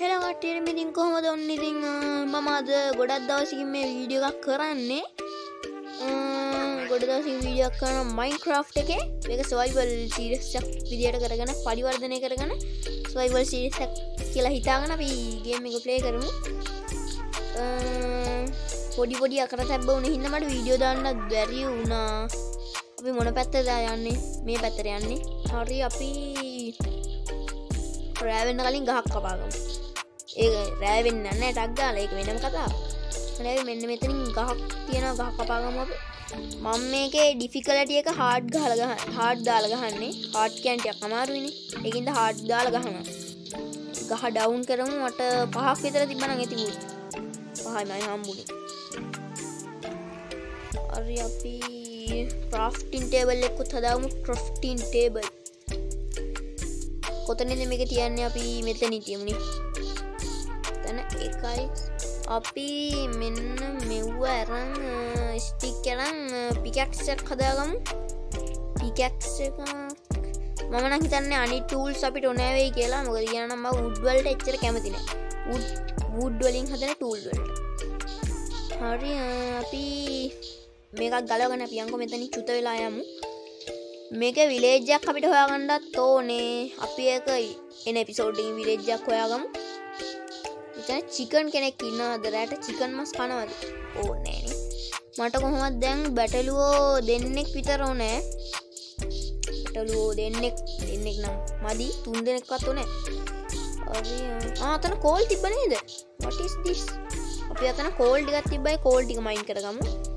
හෙලකටට මිතින් කොහොමද ඔන්න ඉතින් මම අද ගොඩක් දවසකින් මේ වීඩිය එකක් කරන්නේ. ගොඩ දවසි වීඩියක් කරන මයින් ක්‍රෆ් එක. එක සොයිවල් සීරසක් විදියට කරගන පරිවර්ධනය කරගන සොයිවල් සීරසක් කියලා හිතාගන අපිගේම එක ප්ලේ කරමු. පොඩි පොඩි අකර තැබ වන හින්නමට වීඩියෝ දාන්නත් දැරිය වුණා. අපි මොන පැත්තදා යන්නේ? මේ පැතර යන්නේ. හරි අපි රෑවෙන්න කලින් ගහක් කපාගම. ඒ රෑවෙන්න න්න ටක්ගාල එක වෙනම කතා නැ මෙන්න මෙතනින් ගහක් තියෙන ගහ කපාගම අප. මං මේකේ ඩිෆිකලටිය එක හාඩ් ගහලග හාඩ් දාලගහන්නේ හාඩ් කෑන්ටයක් අමාරුවනි එකින්ද හාඩ් දාල ගහන ගහ ඩවුන් කරමු මට පහක් විතර තිබන ඇතිවූ පහමයි හම්බුණි අරි අපි ප්‍රාෆ්ටින් ටේබල් එක්කුත් හදාවමු ට්‍රොෆ්ටින් ටේබල් කොතනද මේක තියන්නේ අපි මෙතනි තියමුණි තැන එකයි. අපි මෙන්න මෙව්ව ඇරං ස්ටික් කරම් පිකක්සක් හදාගමු. පිකක්ස එක මමන හිතන්න අනි ටූල්ස් අපිට ඔනෑවෙයි කියලා. මොකද කියනම උඩ්වල්ට එච්චර කැමතින වුඩ්වලින් හදන ටූල්වලට හරි අපි මේකක් ගලගන පියංකො මෙතනි චුත වෙලා යමු. මේක විලේජ්ජක් අපිට හොයාගණ්ඩත් තෝනේ අපි එක එන එපිසෝඩ්ඩින් විලේජ්ජක් හොයාගමු. එතන චිකන් කෙනෙක් ඉන්න අදරෑට චිකන් මස් කනවද? ඕනෑන මට කොහොමත් දැන් බැටලුවෝ දෙන්නෙක් විතර ඕනෑ බැටලුවෝ දෙන්නෙක් දෙන්නෙක් නම් මදි තුන් දෙනෙක්වත් ඕනෑ ආතන කෝල් තිබනේද වටිස් දිස් අපි අතන කෝල්ඩිගත් තිබයි කෝල්ටික මයින් කරගමු.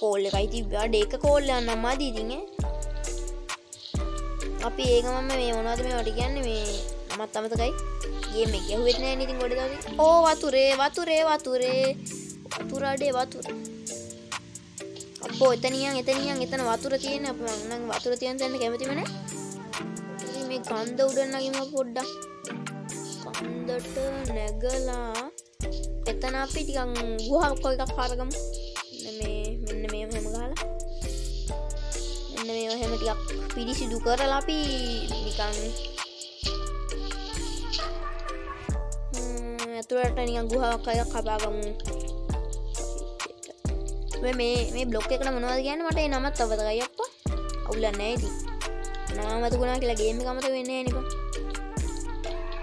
කෝල්ල එකයි තිබ්බා. ඩේක කෝල්ල යන්න මදීතිங்க අපි ඒකමම මේ මොනවද මේ වට කියන්න? මේ නමත් අමතකයි. ගේම ගැහුවෙත් නෑ ඉතින් ගොඩ දවස. ඕ වතුරේ වතුරේ වතුරේ. වතුරාඩේ වතුර. අපෝ එතනියන් එතනියන් එතන වතුර තියෙන අප මංනම් වතුර තියන් තන්න කැමතිමන මේ කන්ද උඩන්නගම පොඩ්ඩක් කන්දට නැගලා එතන අපි ටිකන් ගුහක්කො එකක් පාරගම මේ හැම ටිකක් පිරිසිදු කරලා අපි නිකන් ඇතුළට නිකන් ගුහාවක් අය කපාගමු මේ මේ බ්ලොක් එකට මොනවද කියන්න? මට නමත් අවතකයි අප්ප අවුලන්න ඇති නාමතකුණා කියලා ගේම කමත වෙන්න නික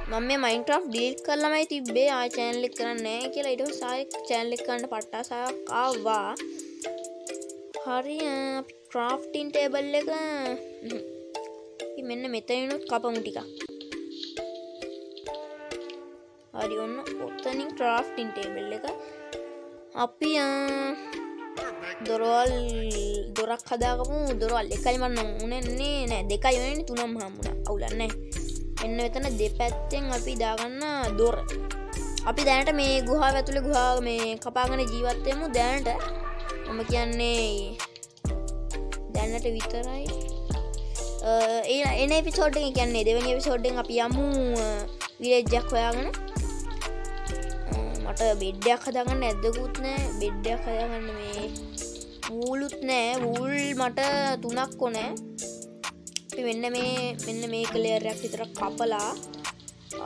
මම මේ මයින්ක්‍රෆ් ඩීල් කරලමයි තිබ්බේ. ආ චෑන්ලෙක් කරන්න කියලා. ඉට සායක් චෑන්ලෙක් කන්න පට්ටාසායක් ආවා. හරි ක්‍රාෆ්ටින් ටේබල් එක. මෙන්න මෙතනුත් කපමු ටික හරි ඔන්න ඔත්තනින් ක්‍රාෆ්ටින් ටේබල් එක. අපි දොරවල් දොරක් හදාගමු. දොරවල් එකයි මන්න උනෙන්නේ නෑ. දෙකයි වෙන තුනම් හම්මුණ අවුලන්න එන්න වෙතන දෙපැත්තෙන් අපි දාගන්න දොර. අපි දැනට මේ ගුහා ඇතුළ ගුහා මේ කපාගන ජීවත්තයමු දැනට මම කියන්නේ දැන්නට විතරයි. ඒ එන පිසෝඩ්ඩ කියන්නේ දෙවනි පිසෝඩ්ඩෙන් අපි යමු විරෙජ්ජක් හොයාගන. මට බෙඩ්ඩයක් හදාගන්න ඇදකුත් නෑ. බෙඩ්ඩයක් හදාගන්න මේ වූලුත් නෑ. වූල් මට තුනක් කොනෑ මෙන්න මේ මෙන්න මේ කලේරයක් විතර කපලා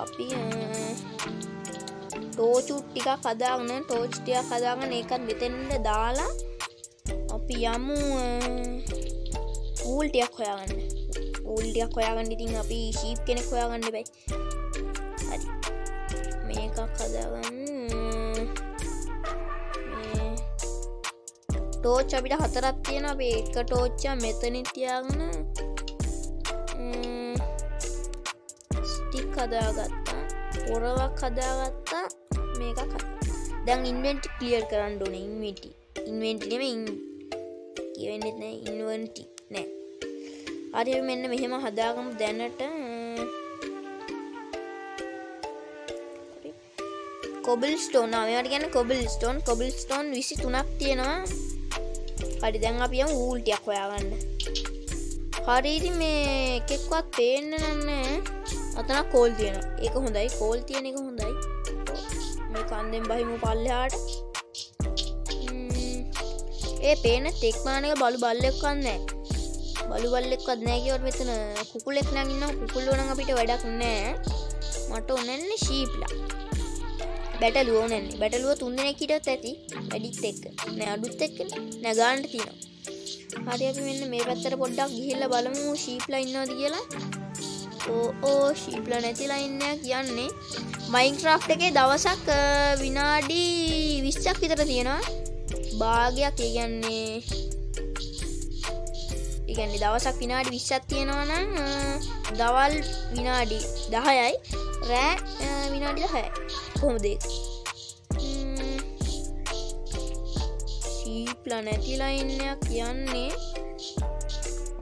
අපි ටෝචුට් ටික කදාගන්න ටෝච්ටිය කදාගන්න ඒකත් මෙතෙන්ට දාලා අපි යමු ඌල්ටියක් හොයාගන්න. ඌල්ටියක් හොයාගන්න ඉතින් අපි ශීප් කෙනෙක් හොයාගන්න බයි හරි. මේකක් හදාගන්න. ටෝච් අපිට හතරත් තියෙන අපේ එක ටෝච්චා මෙතනි තියාගන ස්ටික් හදාගත්තා. පොරවක් හදාගත්තා. මේක දැන් ඉන්වෙන්ට් කලියර් කරන්න ඕන. ඉන්විටි ඉන්වෙන්ට්නම ඉන් කියවෙන්නෙත් නෑ. ඉන්වන්ටි නෑ. අරි මෙන්න මෙහෙම හදාගම දැනට. කොබල් ස්ටෝන් මේට ගැන කොබල් ස්ටෝන් කොබල් ස්ටෝන් විසි තුනක් තියෙනවා. හරි දැන් අපියම ඌල්ටියක් හොයාගන්න. හරිරි මේ එකෙක්වත් පේන්න නන්න අතන කෝල් තියෙන ඒක හොඳයි. කෝල් තියෙන එක හොඳයි. මේ කන්දෙන් බහිමු පල්ලහාට. ඒ පේන තෙක්මානක බලු බල්ලෙක් කන්නෑ බලු බල්ලෙක්වත් නෑකවට මෙතන කුකුලෙක් නගන්න කුකුල්ලුවන අපිට වැඩක් නෑ මට ඔන්නන්නේ ශීප්ලා. බැටලුව ඕනන්නේ. බැටලුව තුන්දෙනෙකිටත් ඇති. වැඩිත් එක්ක. නෑ අඩුත් එක්ක නැගාන්ට තියෙනවා. හරි අපි මෙන්න මේ පැත්තර පොඩ්ඩක් ගිහිල්ල බලමු ශීප්ලා ඉන්නවාද කියලා. ඕ ඕ ශීප්ල නැතිලා ඉන්න කියන්නේ මයින්ක්‍රාෆ් එකේ දවසක් විනාඩි විශ්චක් විතර තියෙනවා. භාගයක් ඒගන්නේ ඉගැන්න දවසක් විනාඩි විශ්ෂත් තියෙනවනම් දවල් විනාඩි දහයයි රෑ විනාඩි දහය කොහොමදේ ශීප්ල නැතිලා ඉන්නයක් කියන්නේ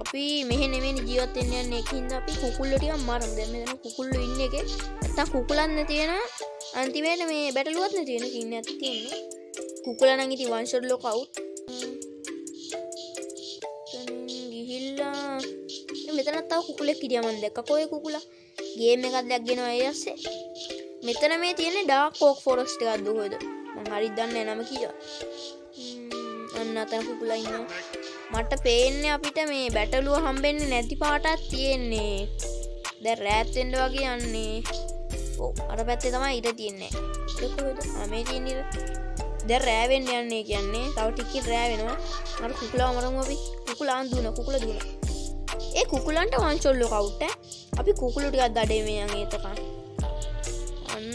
අපි මෙහ නෙමේ ජීවත්තෙන් යන්න. එකින්ද අපි කුකුල්ලටිය මරම්. දෙම දෙන කුකුල්ලු ඉන්න එක. ඇත්තා කුකුලන්න තියෙන අන්තිමේට මේ බැටලුවත්න තියෙන ඉන්න ඇතින්නේ කුකුලන ඉති වංශොඩ්ලො කවු් මෙතනත්තාව කුකුලෙක් කිරියමන් දෙක කොය කුකුලා? ගේම එකත් දැක්ගෙන අය අස්සේ මෙතන මේ තියෙන ඩා කෝක් ෆොරස්ට එකක් දුහොද හරි දන්න නම කිය අන්න අතන කුකුලා ඉන්නවා. මට පේන්නේ අපිට මේ බැටලුව හම්බෙන්න නැති පාටත් තියෙන්නේ. දැ රෑත්වෙන්ඩ වගේ යන්නේ. ඕ අර පැත්තේ තමයි ඉට තියෙන්නේ. මේ තියන්නර දැ රෑවෙන් යන්නේ කියන්නේ. තව ටික්කි රෑවෙනවා අර කුකුලා මරම අපි. කුකුලාන් දුන කුකුල දුන ඒ කුකුලන්ට වංචොල්ලො කවුට්ට අපි කුකුලුටිකත් දඩේ මේ යගේතකා අන්න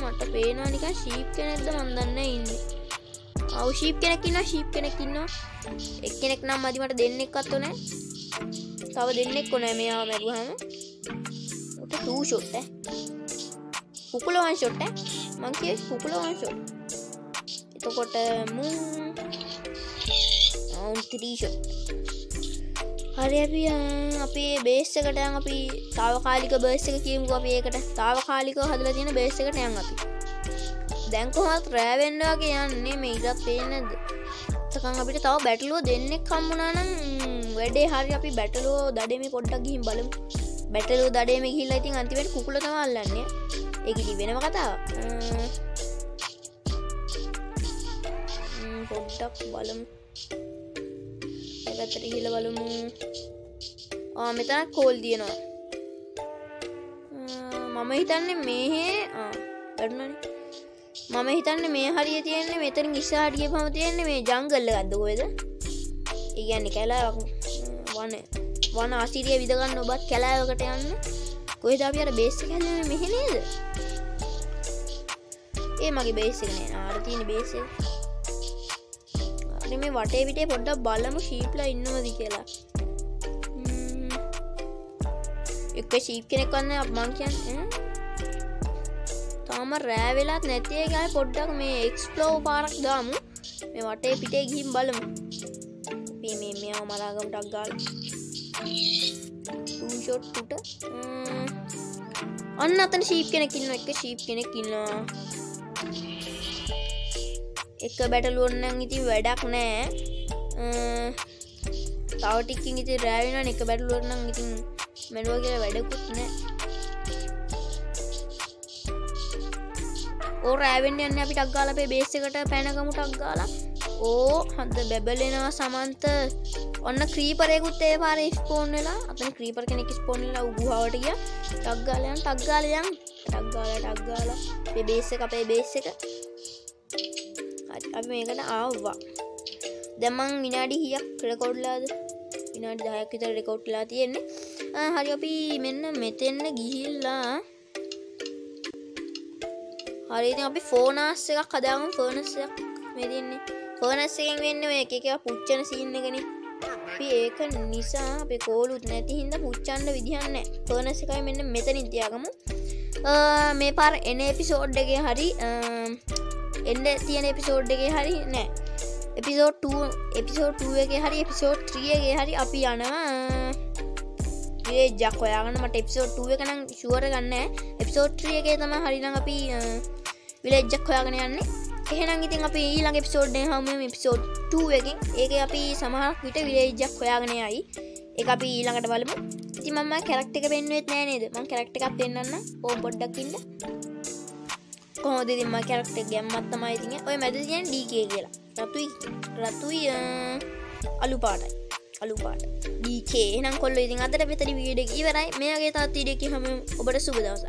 මට පේනවා නික ශීප් කෙනෙක්ද මන්දන්න ඉන්නේ. අවශීප් කෙනෙකින්න ශීප් කෙනෙකින්න එක්කෙනෙක් නම් මදිමට දෙන්නෙක් අත්තු නෑ තව දෙන්නෙක් කොනෑ මෙයා මැරුහම ටූ ෂොට්ට කුකුලවන් ෂොට්ට මංකිය කුකුලවන් ෂොට් එතකොට මූ ත්‍රීෂොට් හරි අපි අපේ බේස්සකට අපි තාවකාලික බේස්සක කියමුක අප ඒකට. තාවකාලිකව හදල තියෙන බේස්සකට යන් අපි. දැන්කොමත් රෑවෙන්ඩගේ යන්නේ මේ ඉරත් පේනද තකන් අපිට තව බැටලුව දෙන්නෙක් කම්මුණනම් වැඩේ හරි අපි බැටලෝ දඩෙම පොඩ්ඩක් ගිහිම් බලමු. බැටලු දඩේම ගිල්ල ඉතින් අන්තිමට කුකුල තමල්ලන්නේ ඒකිටි වෙනම කතාව පොඩ්ඩක් බලමු. පැත්තට හිල බලමු. ආ මෙතනක් කෝල් තියෙනවා මම හිතන්නේ මේහේ වැඩනනේ මම හිතන්න මේ හරිය තියෙන්නේ මෙතන නිසාටිය පම තියෙන්නේ මේ ජංගල්ල ගදකොයද ඒගැන්නේ කැලාවක් වන වන ආසිරිය විදගන්න ඔබත් කැලාවකට යන්න. කොයිද අප අර බේස්ස කැල මෙහෙනේද ඒ මගේ බේසිකනේ ආරතියන බේසේ මේ වටේ විටේ පොඩ්ඩක් බලම ශීප්ල ඉන්නවද කියලා. එක ශීප් කෙනෙක් වන්න අපමං කියන්න. තාම රෑවෙලාත් නැතිේ ගයි පොඩ්ඩක් මේ එක්ස්පලෝ පාරක් දාමු. මේ වටේ පිටේ ගිහිම් බලමු. මේ මෙයාව මලාගමටක් ගාල. ෂොට්ට අන්න අතන ශීප් කෙනෙකින්න එක ශීප් කෙනෙකින්නවා එක බැටලුවන්න ඉති වැඩක් නෑ. තවටික්කින් ඉති රෑවෙන එක බැටලුවන්න ඉතින් මැඩුව කියල වැඩකුත් නෑ. ඕ රෑවෙන්ඩ යන්න අපි ටක්ගාල අපේ බේසකට පැනගමු ටක්ගාලා ඕ හන්ද බැබලෙනවා සමන්ත. ඔන්න ක්‍රීපරයකුත් ඒ පාර ස්පෝන් වෙලා අපන ක්‍රීපර කෙනෙක් ස්පෝන්ල උගුහාවට ගිය. ටක්ගාලයන් ටක්ගාලයන් ටක්ගාල ටක්ගාල බේස අපේ බේස එක. අපි මේකට ආව්වා. දැමන් විනාඩි හියක් ක්‍රකොඩ්ලාද විනාඩි දහයක් විතර රෙකෝට්ලා තියෙන්නේ. හරි අපි මෙන්න මෙතෙන්න ගිහිල්ලා. හරිති අපි ෆෝනස් එකක් හදාම ෆර්නස්යක් මෙතින්නේ ෆර්නස් එකෙන් වෙන්න එක එක පුච්චන සින්නගෙන ඒක නිසා අප කෝලුත් නැති හිද පුච්චන්ඩ විදිහන්න ෆර්නස් එකයි මෙන්න මෙත නිතියාගමු මේ පාර එන එපිසෝඩ්ඩගේ හරි එන්න තියෙන එපිසෝඩ්ඩගේ හරි නෑ. එපිසෝඩ් එපිසෝඩ්ගේ හරි එපිසෝඩ් ත්‍රියගේ හරි අපි යනවා. ජක් ඔයාගන්න මට එපිසෝඩ් එකනම් ශුවර ගන්න එපිසෝඩ්්‍රියගේ තම හරිනම් අපි විලෙජ්ජක් හොයාගෙන යන්නේ. එහෙනම් ඉතින් අපි ඊළඟ එපිසෝඩ්ඩේ හම පිසෝඩ් 2 එකින් ඒක අපි සමහක් විට විලේජ්ජක් හොයාගෙන යයි. එක අපි ඊළඟට බලමු. ඉති මම කැරක්ට එක පෙන්වෙත් නෑ නේද? මං කැරක්ට එකක් පෙන්න්න ඕ පොඩ්ඩක්කින්න කොහොද ඉතින් මම කැරක්ටර් ගැම්මක් තමයි ඉතින් ඔය මැද තියෙන DK කියලා. රතුයි රතුයි අලු පාටයි. අලු පාට. DK එහෙනම් කොල්ලෝ ඉතින් අදට මෙතන වීඩියෝ එක ඉවරයි. මෙයාගේ තවත් වීඩියෝ එකකින් හමු ඔබට සුබ දවසක්.